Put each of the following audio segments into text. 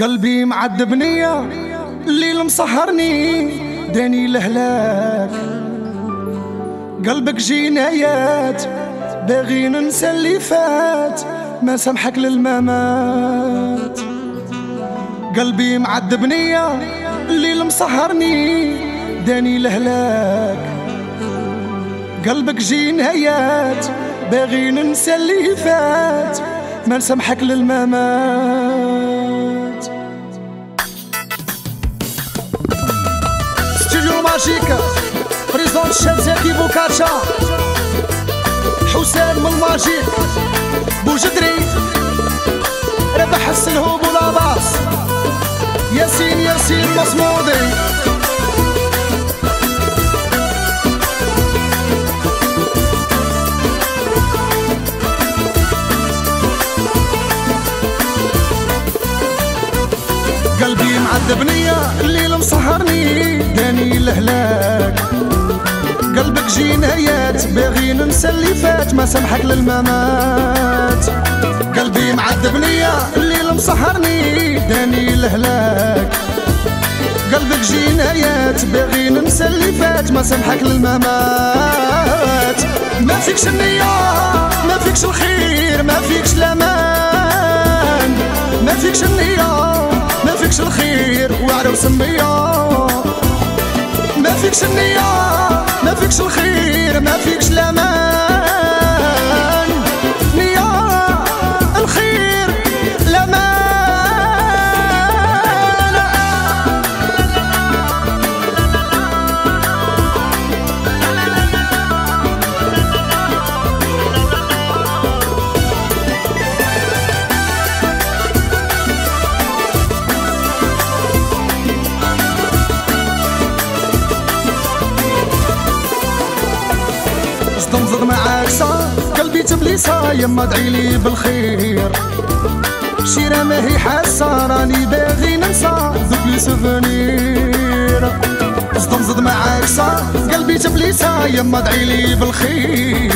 قلبي معذب الليل مسهرني داني لهلاك. قلبك جينايات باغي ننسى اللي فات ما سامحك للممات قلبي معذب الليل مسهرني داني لهلاك. قلبك جينايات باغي ننسى اللي فات ما نسامحك للممات ستوديو ماجيك بريزون الشاب زكي بوكاتشا حسام من الماجيك بوجدري ربح السلهوب ولاباس ياسين ياسين مصمودي قلبي معذب نية الليل مسهرني داني الهلاك قلبك جينايات باغي ننسى اللي فات ما سامحك للممات. قلبي معذب نية الليل مسهرني داني الهلاك قلبك جينايات باغي ننسى اللي فات ما سامحك للممات. ما فيكش النية ما فيكش الخير ما فيكش الأمان. ما فيكش النية. سمية. ما فيكش النية ما فيكش الخير ما فيكش الامان تنزض معاك صار قلبي تبليسة يما ادعيلي بالخير. شيرة ما هي حاسة راني باغي ننسى. ذوك les souvenirs تنزض معاك صار قلبي تبليسة يما ادعيلي بالخير.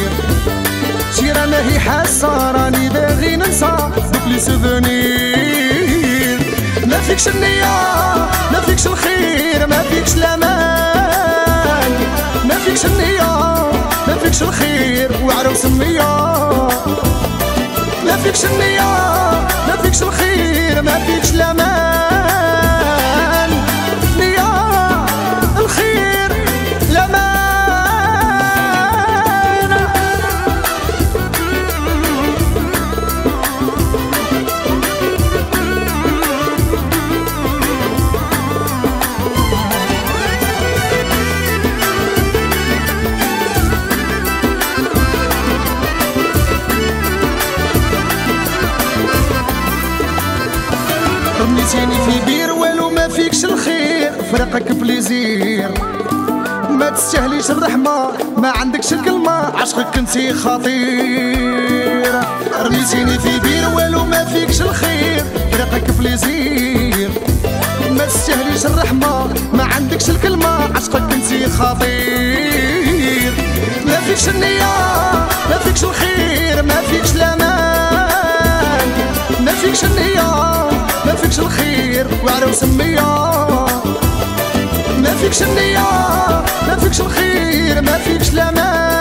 شيرة ما هي حاسة راني باغي ننسى. ذوك les souvenirs ما فيكش النية ما فيكش الخير ما فيكش الامان فيكش الخير وعروس سمية. ما فيكش النية في بير والو ما فيكش الخير. فرقك plaisir. ما تستاهليش الرحمة ما عندكش الكلمة. عشقك كنتي خطير. رميتيني في بير والو ما فيكش الخير. فرقك plaisir. ما تستاهليش الرحمة ما عندكش الكلمة. عشقك كنتي خطير. ما فيكش النية ما فيكش الخير ما فيكش الأمان. ما فيكش النية. وعرا سمية ما فيكش النية ما فيكش الخير ما فيكش الأمان.